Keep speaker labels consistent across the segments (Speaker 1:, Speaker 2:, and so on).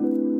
Speaker 1: All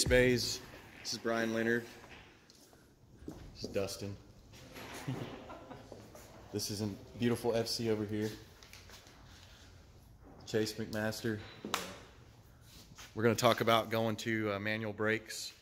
Speaker 1: Chase Bays. This is Bryan Leonard. This is Dustin. this is a beautiful FC over here. Chase McMaster. We're going to talk about going to uh, manual brakes.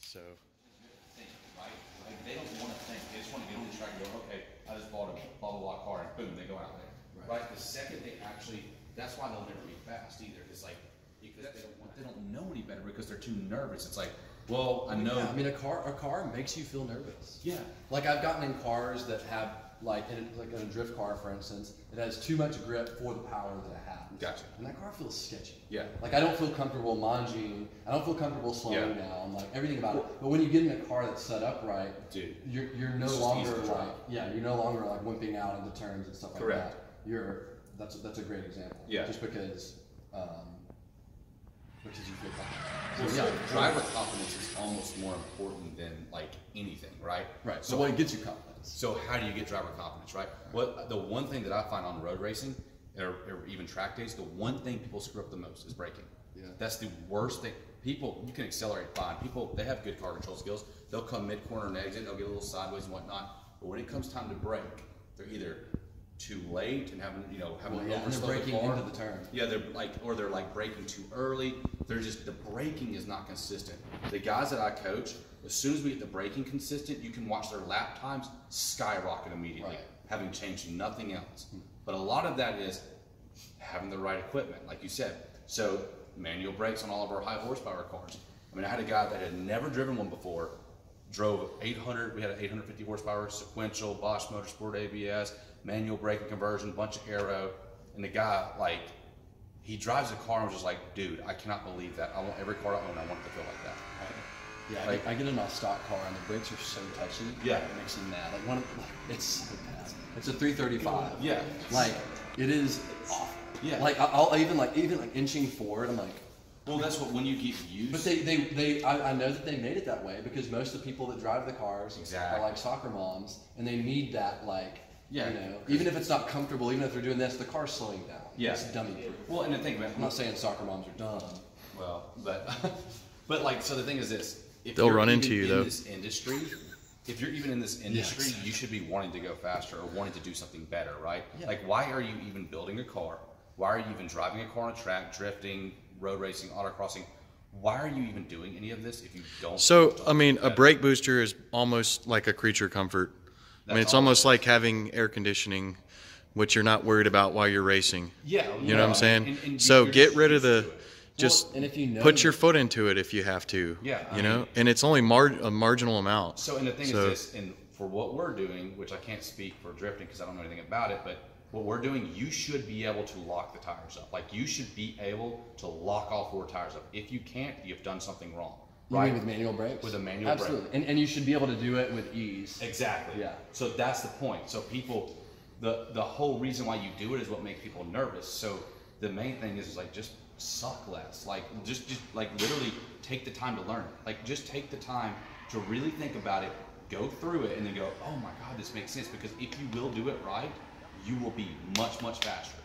Speaker 1: So,
Speaker 2: right? Like they don't want to think. They just want to get on the track and go, okay, I just bought a blah blah blah car, and boom, they go out there. Right. The second they actually, that's why they'll never be fast either. It's like because they don't want, they don't know any better because they're too nervous. It's like, well, I know.
Speaker 3: Yeah, I mean, a car a car makes you feel nervous.
Speaker 2: Yeah.
Speaker 3: Like I've gotten in cars that have like in a, like in a drift car, for instance, it has too much grip for the power that it has.
Speaker 2: Gotcha.
Speaker 3: And that car feels sketchy.
Speaker 2: Yeah.
Speaker 3: Like I don't feel comfortable manging. I don't feel comfortable slowing
Speaker 2: Yeah.
Speaker 3: down. Like everything about it. But when you get in a car that's set up right,
Speaker 2: Dude.
Speaker 3: you're you're no longer
Speaker 2: easy to drive.
Speaker 3: like yeah, you're no longer like wimping out into turns and stuff like
Speaker 2: Correct.
Speaker 3: that. You're that's that's a great example.
Speaker 2: Yeah.
Speaker 3: Just because. Um, because you feel confident. So,
Speaker 2: so
Speaker 3: yeah,
Speaker 2: driver confidence is almost more important than like anything, right?
Speaker 3: Right. So,
Speaker 2: So
Speaker 3: what it gets you confidence.
Speaker 2: So how do you get driver confidence, right? What the one thing that I find on road racing or, or even track days, the one thing people screw up the most is braking.
Speaker 3: Yeah.
Speaker 2: That's the worst thing. People, you can accelerate fine. People, they have good car control skills. They'll come mid corner and exit. They'll get a little sideways and whatnot. But when it comes time to brake, they're either too late and having you know having
Speaker 3: Well, yeah, they're braking
Speaker 2: the
Speaker 3: into the turn.
Speaker 2: Yeah, they're like, or they're like breaking too early. They're just the braking is not consistent. The guys that I coach, as soon as we get the braking consistent, you can watch their lap times skyrocket immediately,
Speaker 3: Right.
Speaker 2: having changed nothing else. But a lot of that is having the right equipment, like you said. So manual brakes on all of our high horsepower cars. I mean, I had a guy that had never driven one before, drove 800. We had an 850 horsepower sequential Bosch Motorsport ABS, manual braking conversion, bunch of aero, and the guy like he drives a car and was just like, dude, I cannot believe that. I want every car I own. I want it to feel like that.
Speaker 3: Yeah,
Speaker 2: Like-
Speaker 3: I, I get in my stock car and the brakes are so touchy.
Speaker 2: Yeah.
Speaker 3: it makes me mad. Like one, of, like it's so bad. It's a 335.
Speaker 2: Yeah.
Speaker 3: like it is awful.
Speaker 2: Yeah.
Speaker 3: like I- I'll even like even like inching forward. I'm like,
Speaker 2: Well, that's what when you get used.
Speaker 3: but they they they I, I know that they made it that way because most of the people that drive the cars
Speaker 2: Exactly.
Speaker 3: are like soccer moms and they need that like
Speaker 2: Yeah.
Speaker 3: you know even if it's not comfortable even if they're doing this the car's slowing down.
Speaker 2: Yeah.
Speaker 3: it's dummy proof.
Speaker 2: well, and the thing, man,
Speaker 3: I'm not saying soccer moms are dumb.
Speaker 2: Well, but but like so the thing is this: if
Speaker 1: They'll
Speaker 2: you're
Speaker 1: run into you,
Speaker 2: in
Speaker 1: though.
Speaker 2: This industry, if you're even in this industry,
Speaker 3: exactly.
Speaker 2: you should be wanting to go faster or wanting to do something better, right?
Speaker 3: Yeah.
Speaker 2: Like, why are you even building a car? Why are you even driving a car on a track, drifting, road racing, autocrossing? Why are you even doing any of this if you don't?
Speaker 1: so I mean, a brake booster is almost like a creature comfort. I mean, it's
Speaker 2: all it
Speaker 1: almost like having air conditioning, which you're not worried about while you're racing.
Speaker 2: Yeah,
Speaker 1: You know what I'm saying?
Speaker 2: and- and
Speaker 1: so get rid of the,
Speaker 2: to it.
Speaker 1: just
Speaker 3: and if you know
Speaker 1: put your foot into it if you have to.
Speaker 2: Yeah, I
Speaker 1: You know,
Speaker 2: mean-
Speaker 1: and it's only mar- a marginal amount.
Speaker 2: So, and the thing
Speaker 1: So-
Speaker 2: is this, and for what we're doing, which I can't speak for drifting because I don't know anything about it, but what we're doing, you should be able to lock the tires up. Like you should be able to lock all four tires up. If you can't, you've done something wrong.
Speaker 3: You
Speaker 2: Right?
Speaker 3: with manual brakes?
Speaker 2: With a manual brake.
Speaker 3: Absolutely. And, and you should be able to do it with ease.
Speaker 2: Exactly.
Speaker 3: Yeah.
Speaker 2: So that's the point. So people, the the whole reason why you do it is what makes people nervous. So the main thing is, is like just suck less. Like just just like literally take the time to learn. Like just take the time to really think about it, go through it, and then go, oh my god, this makes sense. Because if you will do it right, you will be much much faster.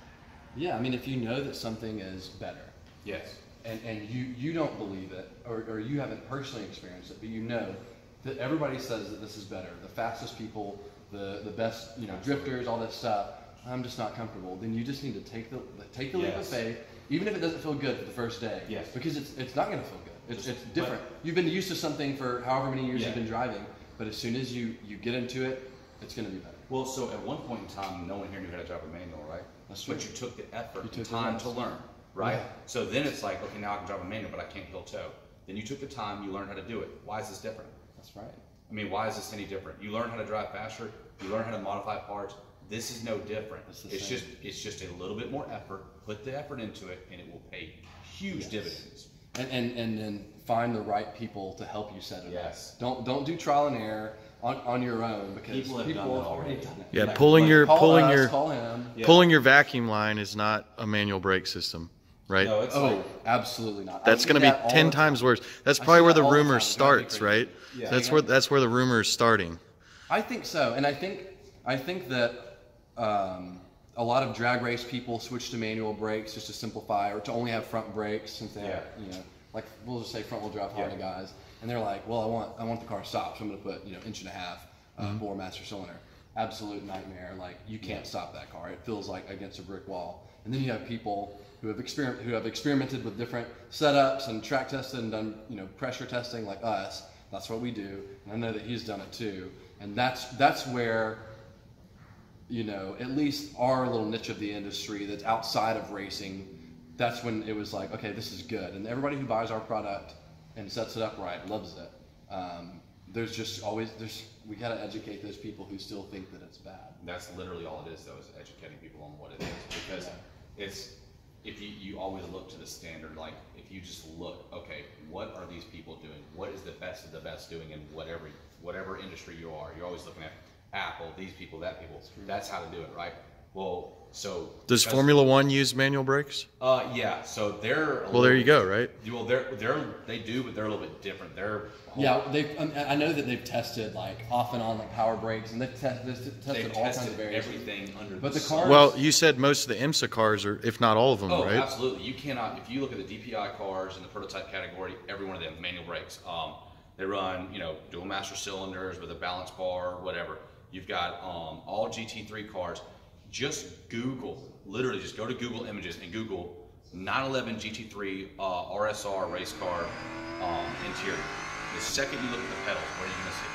Speaker 3: Yeah, I mean, if you know that something is better,
Speaker 2: Yes.
Speaker 3: and, and you, you don't believe it, or, or you haven't personally experienced it, but you know that everybody says that this is better. The fastest people, the, the best, you know, drifters, all this stuff. I'm just not comfortable. Then you just need to take the take the leap of faith, even if it doesn't feel good for the first day.
Speaker 2: Yes.
Speaker 3: Because it's it's not going to feel good. It's it's different. You've been used to something for however many years
Speaker 2: Yeah.
Speaker 3: you've been driving, but as soon as you you get into it, it's going to be better.
Speaker 2: Well, so at one point in time, no one here knew how to drive a manual, right?
Speaker 3: That's
Speaker 2: but you took the effort
Speaker 3: took the
Speaker 2: time to learn. right?
Speaker 3: Yeah.
Speaker 2: So then it's like, okay, now I can drive a manual, but I can't heel toe. Then you took the time, you learned how to do it. Why is this different?
Speaker 3: That's right.
Speaker 2: I mean, why is this any different? You learn how to drive faster. You learn how to modify parts. This is no different.
Speaker 3: It's
Speaker 2: It's just it's just a little bit more effort. Put the effort into it, and it will pay huge dividends.
Speaker 3: And, and and then find the right people to help you set it
Speaker 2: Yes.
Speaker 3: up. Don't don't do trial and error on, on your own because
Speaker 2: People have done that already.
Speaker 3: done it.
Speaker 1: Yeah,
Speaker 3: Like-
Speaker 1: pulling your
Speaker 3: call
Speaker 1: pulling
Speaker 3: us,
Speaker 1: your
Speaker 3: call him.
Speaker 2: Yeah.
Speaker 1: pulling your vacuum line is not a manual brake system, right?
Speaker 2: No, it's
Speaker 3: Oh,
Speaker 2: like
Speaker 3: absolutely not.
Speaker 1: That's going to be
Speaker 3: all
Speaker 1: ten
Speaker 3: the time.
Speaker 1: times worse. That's probably where
Speaker 3: that
Speaker 1: the
Speaker 3: all the
Speaker 1: rumor
Speaker 3: time. It drives me
Speaker 1: starts, right?
Speaker 2: Yeah.
Speaker 1: That's where that's where the rumor is starting.
Speaker 3: I think so, and I think I think that um, a lot of drag race people switch to manual brakes just to simplify, or to only have front brakes since they have,
Speaker 2: Yeah.
Speaker 3: you know, like we'll just say front wheel drive Honda
Speaker 2: Yeah.
Speaker 3: guys, and they're like, well, I want I want the car to stop, so I'm going to put you know inch and a half uh,
Speaker 1: Mm-hmm.
Speaker 3: bore master cylinder. Absolute nightmare. Like you can't stop that car. It feels like against a brick wall. And then you have people who have experiment who have experimented with different setups and track tested and done you know pressure testing like us. That's what we do, and I know that he's done it too. And that's that's where you know, at least our little niche of the industry that's outside of racing, that's when it was like, okay, this is good. And everybody who buys our product and sets it up right loves it. Um, there's just always, there's, we got to educate those people who still think that it's bad.
Speaker 2: That's literally all it is, though, is educating people on what it is. Because it's if you, you always look to the standard, like if you just look, okay, what are these people doing? What is the best of the best doing in whatever whatever industry you are? You're always looking at Apple, these people, that people. That's how to do it, right? Well, so
Speaker 1: Does Formula One use manual brakes?
Speaker 2: Uh, yeah. So they're a
Speaker 1: Well, there
Speaker 2: little-
Speaker 1: you go, right?
Speaker 2: Well, they're they're they do, but they're a little bit different. They're
Speaker 3: Yeah, they. um, I know that they've tested like off and on like power brakes, and they've, test, they've tested
Speaker 2: they've
Speaker 3: all kinds of variations.
Speaker 2: everything under
Speaker 3: But
Speaker 2: the,
Speaker 3: the
Speaker 2: sun.
Speaker 3: car-
Speaker 1: Well, you said most of the IMSA cars are, if not all of them,
Speaker 2: Oh,
Speaker 1: right?
Speaker 2: absolutely. You cannot. If you look at the DPI cars in the prototype category, every one of them manual brakes. Um, they run, you know, dual master cylinders with a balance bar, whatever. You've got um, all GT3 cars. Just Google, literally, just go to Google Images and Google 911 GT3 uh, RSR race car um, interior. The second you look at the pedals, what are you going to see?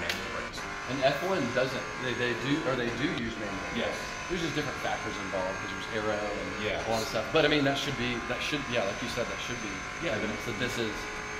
Speaker 2: Manual brakes.
Speaker 3: And F1 doesn't. They, they do or they do use manual.
Speaker 2: Yes.
Speaker 3: There's just different factors involved because there's aero and
Speaker 2: Yes.
Speaker 3: a lot of stuff. But I mean, that should be that should yeah, like you said, that should be
Speaker 2: Yeah.
Speaker 3: evidence that this is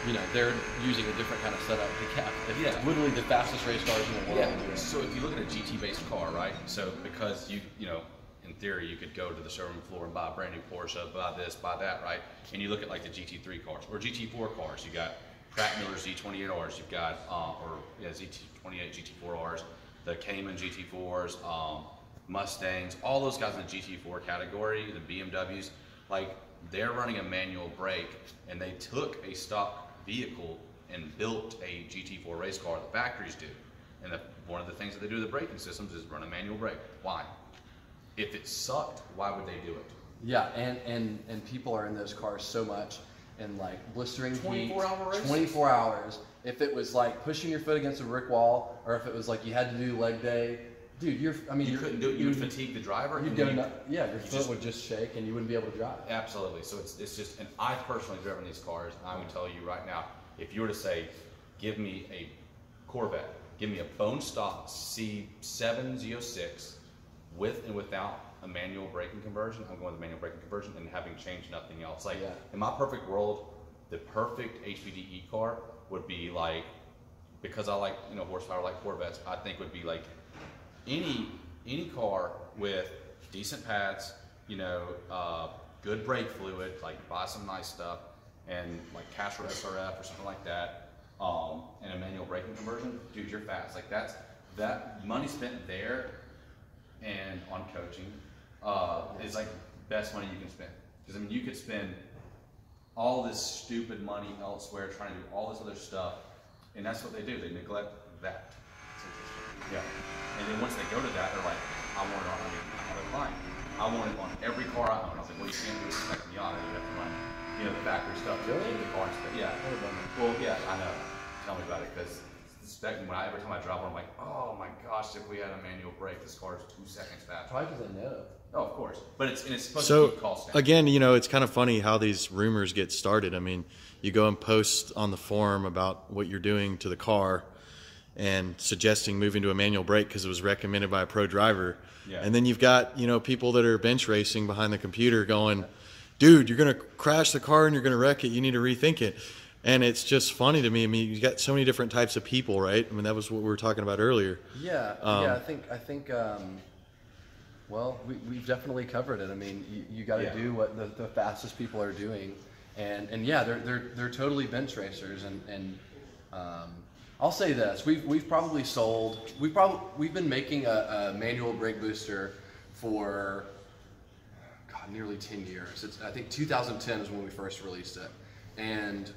Speaker 3: you know they're using a different kind of setup to cap. It's
Speaker 2: Yeah.
Speaker 3: literally the fastest race cars in the world.
Speaker 2: Yeah. So if you look at a GT based car, right? So because you you know, in theory, you could go to the showroom floor and buy a brand new Porsche, buy this, buy that, right? And you look at like the GT3 cars or GT4 cars. You got Pratt Miller Z28Rs. You've got uh, or yeah Z28 GT4Rs, the Cayman GT4s, um, Mustangs, all those guys in the GT4 category, the BMWs, like they're running a manual brake, and they took a stock vehicle and built a GT4 race car. The factories do, and the, one of the things that they do with the braking systems is run a manual brake. Why? If it sucked, why would they do it?
Speaker 3: Yeah, and and and people are in those cars so much in like blistering heat,
Speaker 2: hour
Speaker 3: 24 hours. If it was like pushing your foot against a brick wall, or if it was like you had to do leg day, dude, you're. I mean,
Speaker 2: You couldn't do it. You would fatigue the driver.
Speaker 3: You'd
Speaker 2: you-
Speaker 3: nut- yeah, your foot
Speaker 2: just-
Speaker 3: would just shake and you wouldn't be able to drive.
Speaker 2: Absolutely. So it's, it's just, and I've personally driven these cars, and I would tell you right now, if you were to say, give me a Corvette, give me a bone stock C7 Z06 with and without a manual braking conversion, I'm going with the manual braking conversion and having changed nothing else. Like
Speaker 3: Yeah.
Speaker 2: in my perfect world, the perfect HPDE car would be like, because I like you know horsepower like Corvettes, I think would be like any any car with decent pads, you know, uh, good brake fluid, like buy some nice stuff, and like Castrol SRF or something like that, um, and a manual braking conversion, dude, you're fast. Like that's that money spent there and on coaching uh, is like best money you can spend. Because I mean, you could spend all this stupid money elsewhere trying to do all this other stuff, and that's what they do. They neglect that. Yeah. And then once they go to that, they're like, I want it on. I mean, I have a client. I want it on every car I own. I was like, well, you can't do it with Miata. You have to run, you know, the factory stuff. to keep the car stuff. Yeah. Well, yeah, I know. Tell me about it, because spec. When I every time I drive one, I'm like, oh my gosh, if we had a manual brake, this car is two seconds faster.
Speaker 3: Probably because I know.
Speaker 2: Oh, of course. But it's and it's supposed
Speaker 1: So
Speaker 2: to keep costs down.
Speaker 1: again, you know, it's kind of funny how these rumors get started. I mean, you go and post on the forum about what you're doing to the car and suggesting moving to a manual brake because it was recommended by a pro driver.
Speaker 2: Yeah.
Speaker 1: And then you've got, you know, people that are bench racing behind the computer going, dude, you're gonna crash the car and you're gonna wreck it. You need to rethink it. And it's just funny to me. I mean, you got so many different types of people, right? I mean, that was what we were talking about earlier.
Speaker 3: Yeah,
Speaker 1: Um,
Speaker 3: yeah. I think I think. Um, well, we, we've definitely covered it. I mean, you, you got to
Speaker 2: Yeah.
Speaker 3: do what the, the fastest people are doing, and and yeah, they're they're they're totally bench racers. And and um, I'll say this: we've we've probably sold we probably we've been making a, a manual brake booster for God nearly ten years. It's I think 2010 is when we first released it, and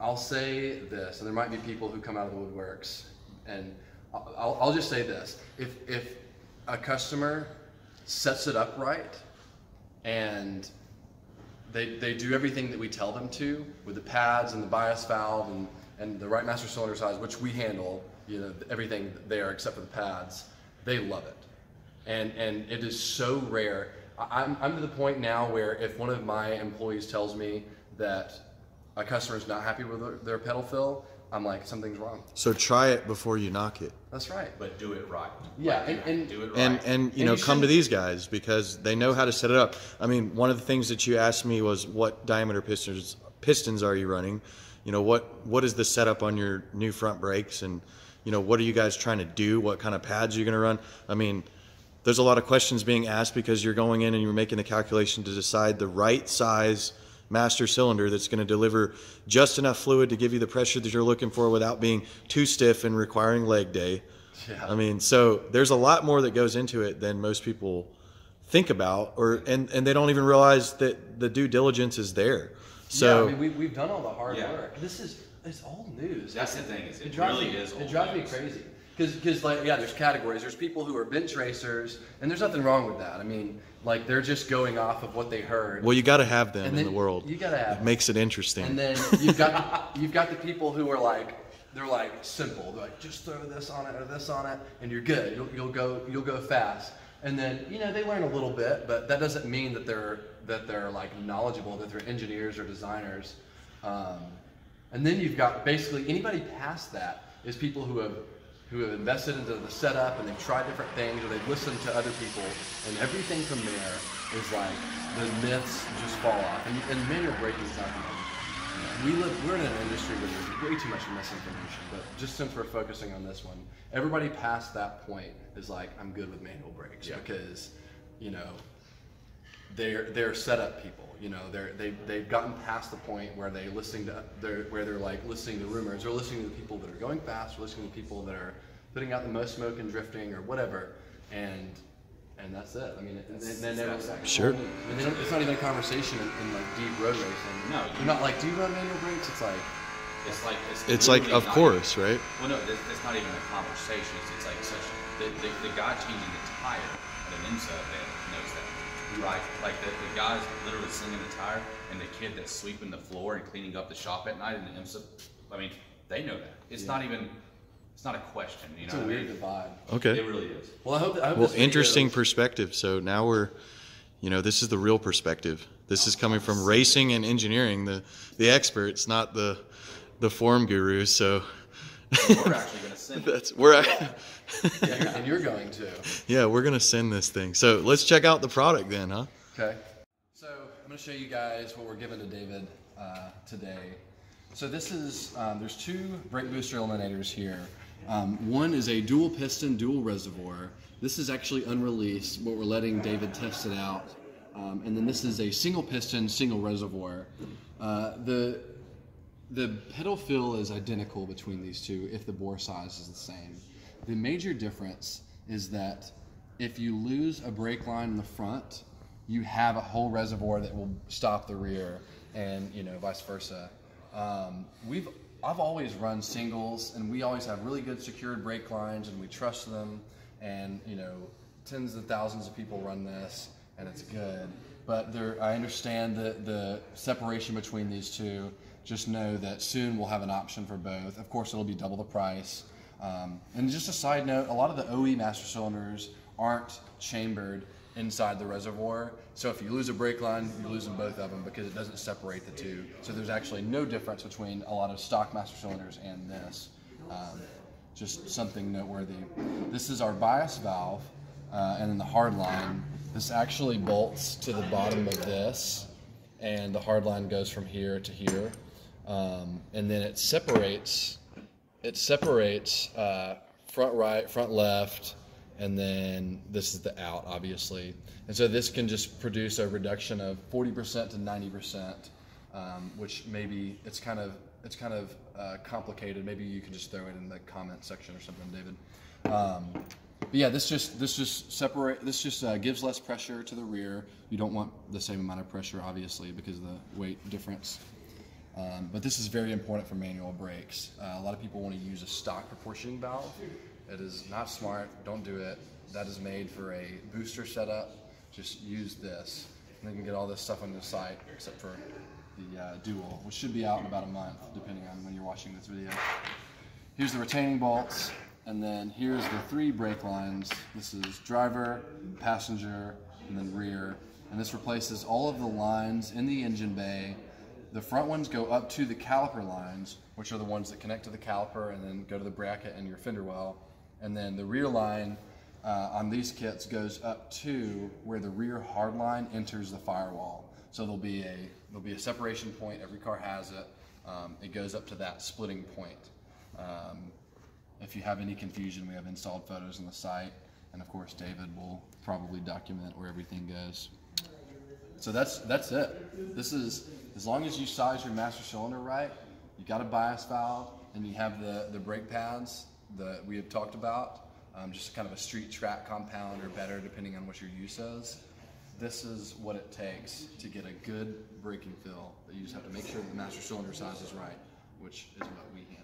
Speaker 3: I'll say this, and there might be people who come out of the woodworks, and I'll, I'll, just say this: if if a customer sets it up right, and they they do everything that we tell them to with the pads and the bias valve and and the right master cylinder size, which we handle, you know, everything there except for the pads, they love it, and and it is so rare. I- I'm I'm to the point now where if one of my employees tells me that a customer is not happy with their, their pedal feel, I'm like something's wrong.
Speaker 1: So try it before you knock it.
Speaker 3: That's right.
Speaker 2: But do it right.
Speaker 3: Yeah,
Speaker 2: Like,
Speaker 3: and- and-
Speaker 2: do it right.
Speaker 1: and and you
Speaker 3: And
Speaker 1: know
Speaker 3: you
Speaker 1: come to
Speaker 3: shouldn't-
Speaker 1: these guys because they know how to set it up i mean one of the things that you asked me was what diameter pistons pistons are you running you know what what is the setup on your new front brakes and you know what are you guys trying to do what kind of pads are you going to run i mean there's a lot of questions being asked because you're going in and you're making the calculation to decide the right size master cylinder that's going to deliver just enough fluid to give you the pressure that you're looking for without being too stiff and requiring leg day
Speaker 3: Yeah.
Speaker 1: I mean, so there's a lot more that goes into it than most people think about, or and and they don't even realize that the due diligence is there. So
Speaker 3: yeah, I mean, we, we've done all the hard
Speaker 2: Yeah.
Speaker 3: work. This is it's all news.
Speaker 2: That's the thing, is it
Speaker 3: drives
Speaker 2: really
Speaker 3: me,
Speaker 2: is all
Speaker 3: It drives
Speaker 2: news.
Speaker 3: me crazy because like yeah, there's categories. There's people who are bench racers, and there's nothing wrong with that. I mean, like they're just going off of what they heard.
Speaker 1: well, you got to have them
Speaker 3: And
Speaker 1: in the world.
Speaker 3: you gotta have
Speaker 1: It makes it interesting.
Speaker 3: And then you've got you've got the people who are like they're like simple. They're like just throw this on it or this on it, and you're good. You'll, you'll go you'll go fast. And then you know they learn a little bit, but that doesn't mean that they're that they're like knowledgeable, that they're engineers or designers. Um, and then you've got basically anybody past that is people who have who have invested into the setup and they've tried different things or they've listened to other people, and everything from there is like the myths just fall off. And, and manual braking is not even we live we're in an industry where there's way too much misinformation but just since we're focusing on this one everybody past that point is like i'm good with manual brakes
Speaker 2: Yeah.
Speaker 3: because you know they're they're setup people you know they're they, they've gotten past the point where they listening to they're where they're like listening to rumors or listening to the people that are going fast or listening to people that are putting out the most smoke and drifting or whatever and and that's it. I mean, and then, then they don't-
Speaker 1: Sure.
Speaker 3: I mean, they don't, it's not even a conversation in, in like deep road racing.
Speaker 2: No,
Speaker 3: you're not like, do you run manual brakes? It's like,
Speaker 2: It's like it's,
Speaker 1: it's like, of
Speaker 2: not
Speaker 1: course, right?
Speaker 2: Well, no, it's, that's not even a conversation. It's, it's like such the, the, the guy changing the tire at an IMSA event knows that, right? Like the, the guy's literally slinging the tire, and the kid that's sweeping the floor and cleaning up the shop at night and the IMSA. I mean, they know that. It's not even. It's not a question. You
Speaker 3: it's
Speaker 2: know
Speaker 3: a
Speaker 2: what I
Speaker 3: weird
Speaker 2: mean?
Speaker 3: divide.
Speaker 1: Okay.
Speaker 2: It really is.
Speaker 3: Well, I hope. I hope
Speaker 1: Well,
Speaker 3: this video
Speaker 1: interesting
Speaker 3: is-
Speaker 1: perspective. So now we're, you know, this is the real perspective. This is coming from racing and engineering, the the experts, not the the form gurus. So
Speaker 2: We're actually going to send. it.
Speaker 1: that's we're at-
Speaker 3: yeah, and you're going to.
Speaker 1: yeah, we're gonna send this thing. So let's check out the product then, huh?
Speaker 3: Okay. So I'm going to show you guys what we're giving to David uh, today. So this is um, there's two brake booster eliminators here. Um, one is a dual piston, dual reservoir. This is actually unreleased, but we're letting David test it out. Um, and then this is a single piston, single reservoir. Uh, the the pedal feel is identical between these two if the bore size is the same. The major difference is that if you lose a brake line in the front, you have a whole reservoir that will stop the rear, and you know vice versa. Um, we've I've always run singles, and we always have really good secured brake lines, and we trust them. And you know, tens of thousands of people run this, and it's good. But there, I understand the the separation between these two. Just know that soon we'll have an option for both. Of course, it'll be double the price. Um, and just a side note, a lot of the OE master cylinders aren't chambered inside the reservoir. So if you lose a brake line, you're losing both of them because it doesn't separate the two. So there's actually no difference between a lot of stock master cylinders and this. Um, just something noteworthy. This is our bias valve, uh, and then the hard line. This actually bolts to the bottom of this, and the hard line goes from here to here, um, and then it separates. It separates uh, front right, front left, and then this is the out, obviously. And so this can just produce a reduction of 40% to 90%, um, which maybe it's kind of it's kind of uh, complicated. Maybe you can just throw it in the comment section or something, David. Um, but yeah, this just this just separate. This just uh, gives less pressure to the rear. You don't want the same amount of pressure, obviously, because of the weight difference. Um, but this is very important for manual brakes. Uh, a lot of people want to use a stock proportioning valve. It is not smart. Don't do it. That is made for a booster setup. Just use this. And you can get all this stuff on the site, except for the uh, dual, which should be out in about a month, depending on when you're watching this video. Here's the retaining bolts, and then here's the three brake lines. This is driver, passenger, and then rear. And this replaces all of the lines in the engine bay. The front ones go up to the caliper lines, which are the ones that connect to the caliper and then go to the bracket and your fender well. And then the rear line uh, on these kits goes up to where the rear hard line enters the firewall. So there'll be a there'll be a separation point. Every car has it. Um, it goes up to that splitting point. Um, if you have any confusion, we have installed photos on the site, and of course, David will probably document where everything goes. So that's that's it. This is as long as you size your master cylinder right, you got a bias valve, and you have the the brake pads that we have talked about. Um, just kind of a street track compound or better, depending on what your use is. This is what it takes to get a good braking feel. You just have to make sure the master cylinder size is right, which is what we handle.